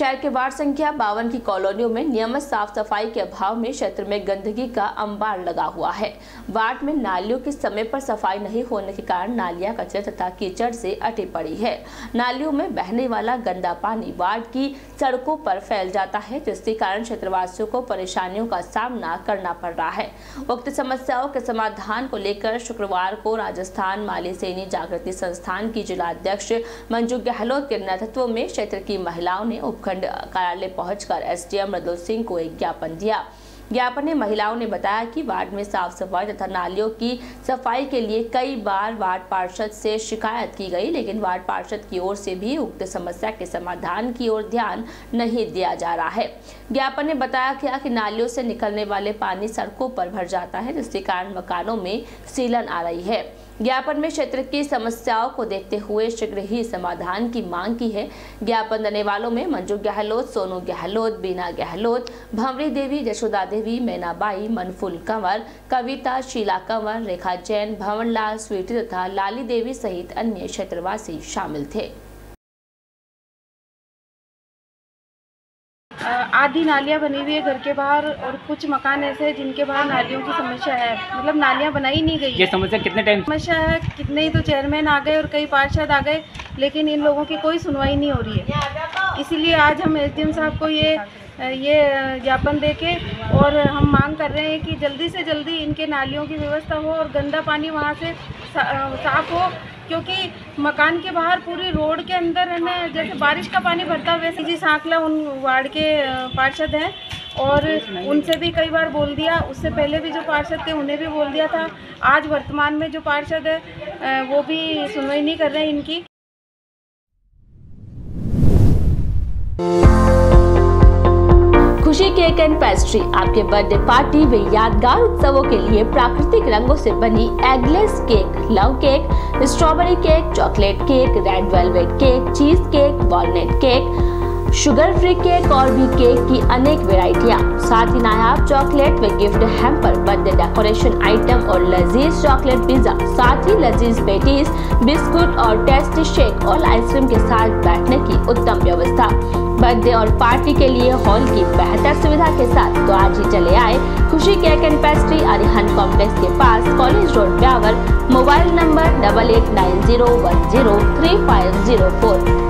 शहर के वार्ड संख्या बावन की कॉलोनियों में नियमित साफ़ सफ़ाई के अभाव में क्षेत्र में गंदगी का अंबार लगा हुआ है। वार्ड में नालियों की समय पर सफ़ाई नहीं होने के कारण नालियाँ, कचरे तथा कीचड़ से अटी पड़ी है। नालियों में बहने वाला गंदा पानी वार्ड की सड़कों पर फैल जाता है, जिसके कारण क्षेत्रवासियों को परेशानियों का सामना करना पड़ रहा है। उक्त समस्याओं के समाधान को लेकर शुक्रवार को राजस्थान माली सैनी जागृति संस्थान की जिला अध्यक्ष मंजू गहलोत के नेतृत्व में क्षेत्र की महिलाओं ने उपखंड कार्यालय पहुंचकर एसडीएम मृदुल सिंह को एक ज्ञापन दिया। ज्ञापन में महिलाओं ने बताया कि वार्ड में साफ़ सफ़ाई तथा नालियों की सफ़ाई के लिए कई बार वार्ड पार्षद से शिकायत की गई, लेकिन वार्ड पार्षद की ओर से भी उक्त समस्या के समाधान की ओर ध्यान नहीं दिया जा रहा है। ज्ञापन में बताया गया कि नालियों से निकलने वाले पानी सड़कों पर भर जाता है, जिसके कारण मकानों में सीलन आ रही है। ज्ञापन में क्षेत्र की समस्याओं को देखते हुए शीघ्र ही समाधान की मांग की है। ज्ञापन देने वालों में मंजू गहलोत, सोनू गहलोत, बीना गहलोत, भंवरी देवी, यशोदा देवी, मैनाबाई, मनफुल कंवर, कविता, शीला कंवर, रेखा जैन, भवनलाल स्वीटी तथा लाली देवी सहित अन्य क्षेत्रवासी शामिल थे। आधी नालियाँ बनी हुई है घर के बाहर और कुछ मकान ऐसे हैं जिनके बाहर नालियों की समस्या है। मतलब नालियाँ बनाई नहीं गई ये समस्या कितने टाइम समस्या है कितने ही तो चेयरमैन आ गए और कई पार्षद आ गए लेकिन इन लोगों की कोई सुनवाई नहीं हो रही है। इसीलिए आज हम एसडीएम साहब को ये ये ज्ञापन दे के और हम मांग कर रहे हैं कि जल्दी से जल्दी इनके नालियों की व्यवस्था हो और गंदा पानी वहाँ से साफ़ हो, क्योंकि मकान के बाहर पूरी रोड के अंदर है ना, जैसे बारिश का पानी भरता वैसे जी सांकला उन वार्ड के पार्षद हैं और उनसे भी कई बार बोल दिया, उससे पहले भी जो पार्षद थे उन्हें भी बोल दिया था, आज वर्तमान में जो पार्षद है वो भी सुनवाई नहीं कर रहे हैं इनकी। खुशी केक एंड पेस्ट्री आपके बर्थडे पार्टी व यादगार उत्सवों के लिए प्राकृतिक रंगों से बनी eggless cake love cake strawberry cake chocolate cake red velvet cake cheese cake walnut cake sugar free cake और भी केक की अनेक वेराइटियाँ साथ ही नायाब चॉकलेट व gift hamper birthday decoration item और लजीज चॉकलेट पिज्जा साथ ही लजीज पेटीज बिस्कुट और टेस्टी शेक और आइसक्रीम के साथ बैठने की उत्तम व्यवस्था। बर्थडे और पार्टी के लिए हॉल की बेहतर सुविधा के साथ तो आज ही चले आए Khushi cake and pastry Arihant complex के पास, college road Beawar, mobile number double eight nine zero one zero three five zero four.